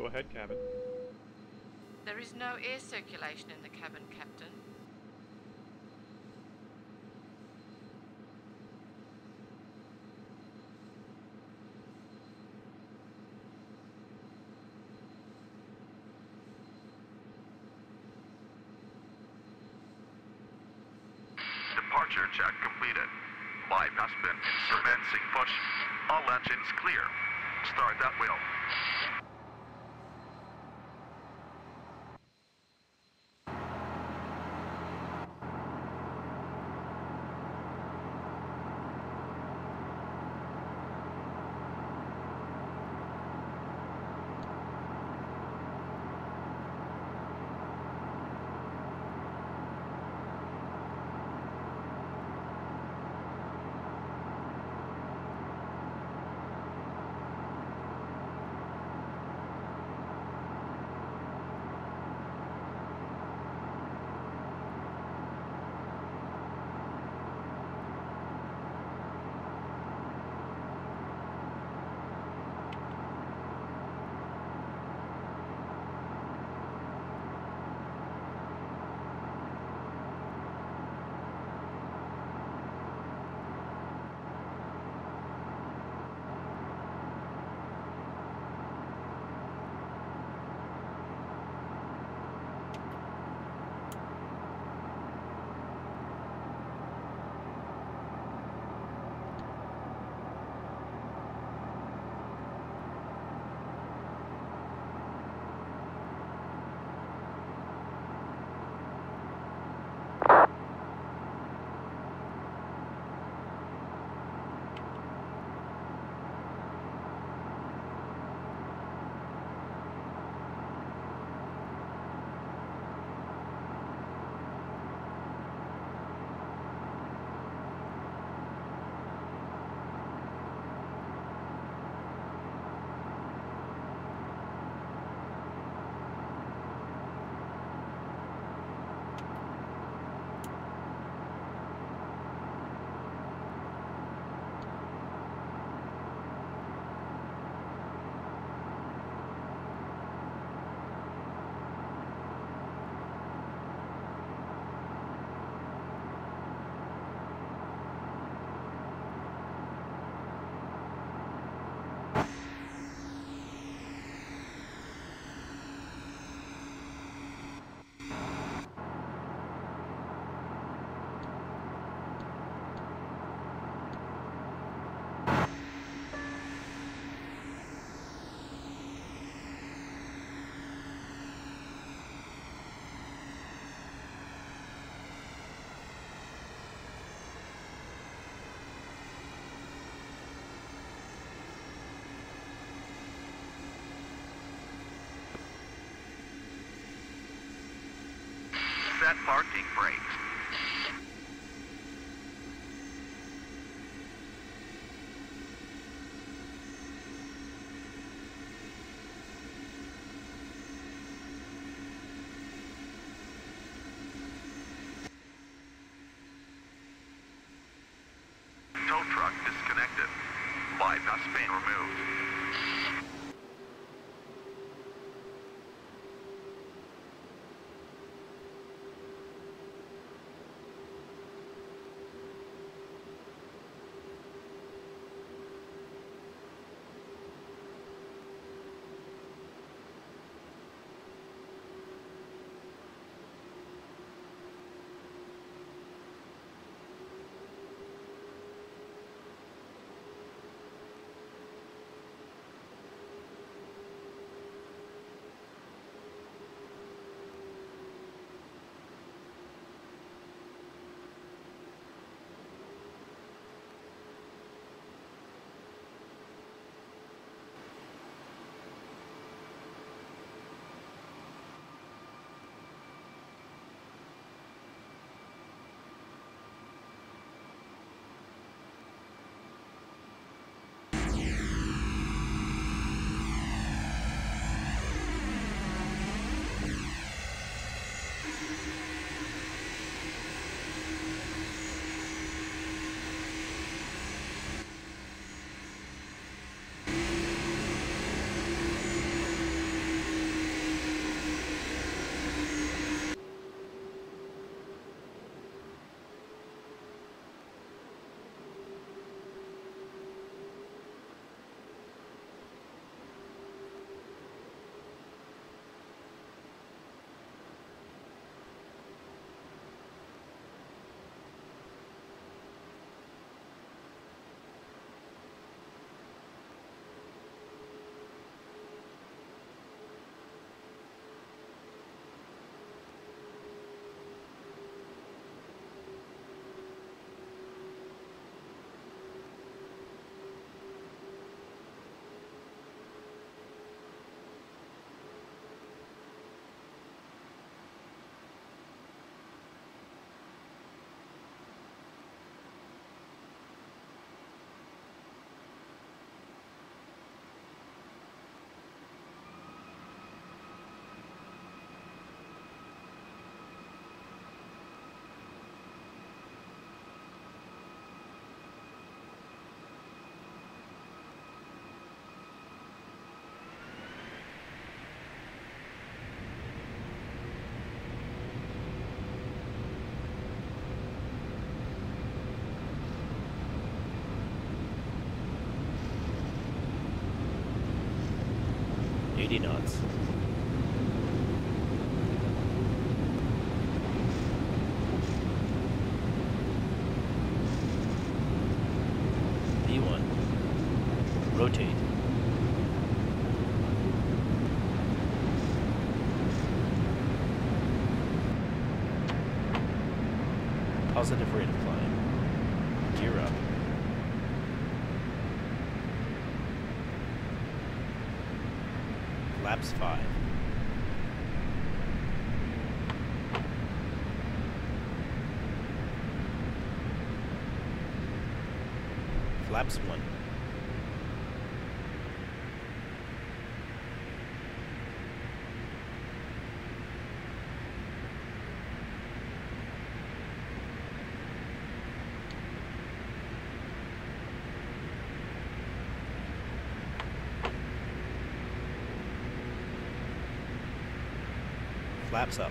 Go ahead, cabin. There is no air circulation in the cabin, Captain. Check completed. Bypass pin commencing push. All engines clear. Start that wheel. Set parking brakes. Tow truck disconnected. Bypass pane removed. 80 knots. V1. Rotate. Flaps 5. Flaps 1. Flaps up.